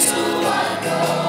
to I God.